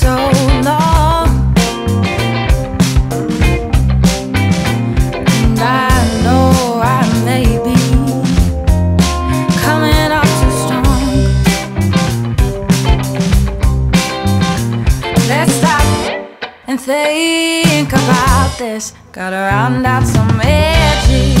so long. And I know I may be coming off too strong. Let's stop and think about this. Gotta round out some edges.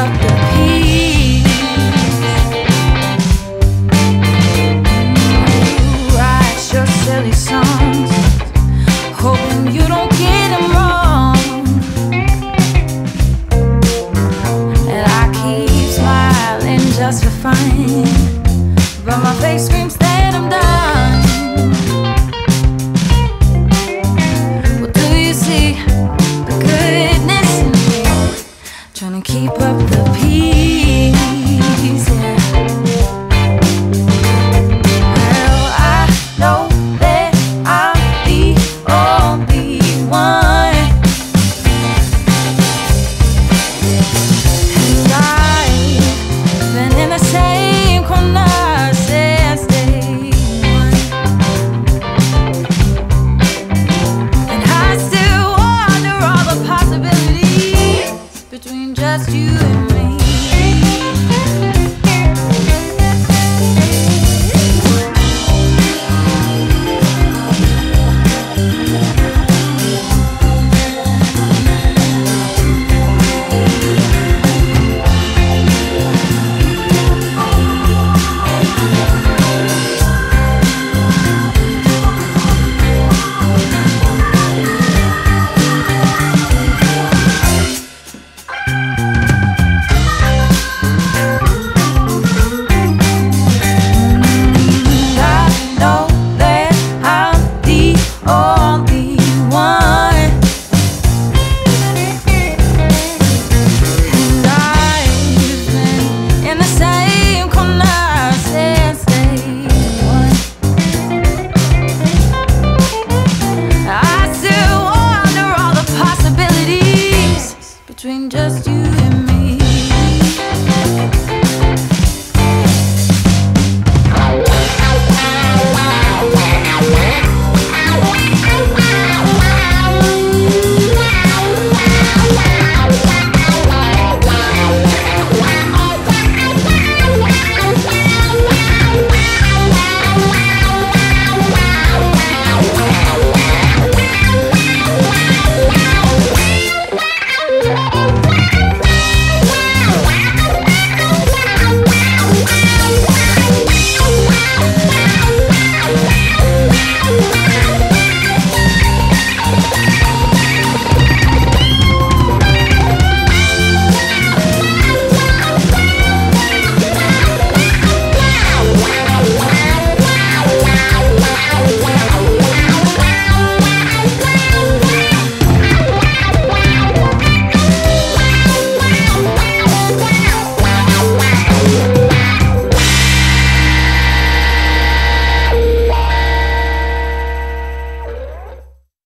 up